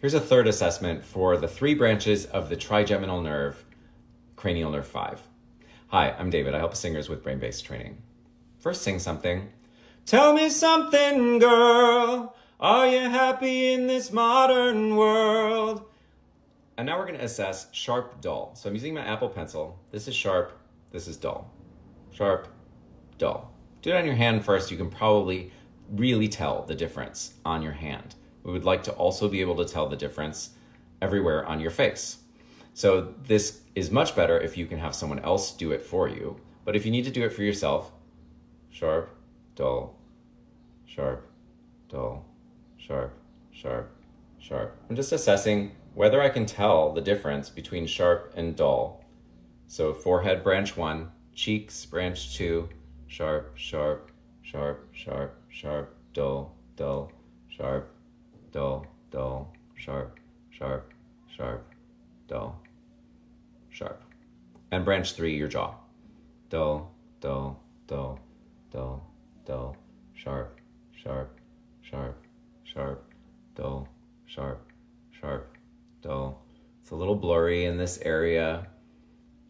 Here's a third assessment for the three branches of the trigeminal nerve, cranial nerve 5. Hi, I'm David. I help singers with brain based training. First, sing something. Tell me something, girl. Are you happy in this modern world? And now we're going to assess sharp, dull. So I'm using my Apple Pencil. This is sharp, this is dull. Sharp, dull. Do it on your hand first. You can probably really tell the difference on your hand. We would like to also be able to tell the difference everywhere on your face. So this is much better if you can have someone else do it for you. But if you need to do it for yourself, sharp, dull, sharp, dull, sharp, sharp, sharp. I'm just assessing whether I can tell the difference between sharp and dull. So forehead branch one, cheeks branch two, sharp, sharp, sharp, sharp, sharp, dull, dull, sharp, dull, dull, sharp, sharp, sharp, dull, sharp. And branch three, your jaw. Dull, dull, dull, dull, dull, sharp, sharp, sharp, sharp, dull, sharp, sharp, dull. It's a little blurry in this area.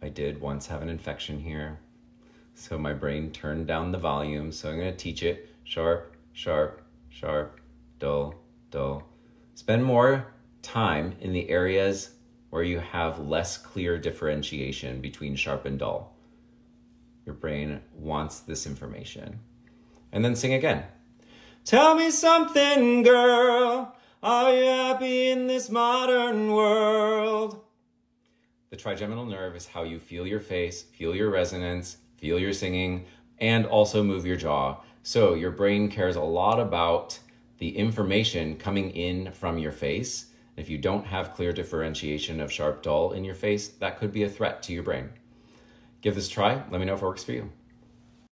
I did once have an infection here. So my brain turned down the volume. So I'm going to teach it sharp, sharp, sharp, dull, dull. Spend more time in the areas where you have less clear differentiation between sharp and dull. Your brain wants this information. And then sing again. Tell me something, girl. Are you happy in this modern world? The trigeminal nerve is how you feel your face, feel your resonance, feel your singing, and also move your jaw. So your brain cares a lot about the information coming in from your face. If you don't have clear differentiation of sharp dull in your face, that could be a threat to your brain. Give this a try. Let me know if it works for you.